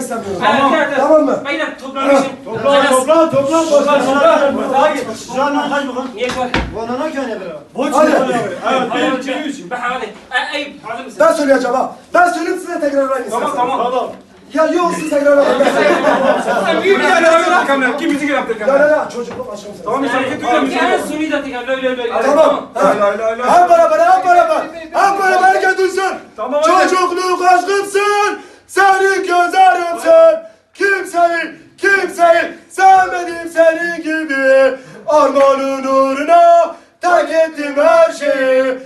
istiyorum. Evet, evet, evet. Tamam mı? Beyler toplanmışım. Toplan toplan toplan toplan toplan. Daha git. Canım kaç bakalım. Niye var? Bana köne bro. Boş Hadi. ver. Evet bir iki üç. Ben hadi. Ey, ey, hazır mısın? Ben söyleyeceğim ha. Ben söyleyeyim size tekrarlayın Tamam tamam. Tamam. Ya yok siz tekrarlayın. Sen büyük bir yerde yaptın kamera. Kim müzik yaptı Ya kamera? ya ya çocukluk aşkım sen. Tamam sen kötü Yani oynamışsın. suni da tekrar öyle öyle. öyle. Tamam. Hep beraber, hep beraber. Hep beraber herkes duysun. Tamam. Çocukluk Armanın uğruna terk ettim her şeyi.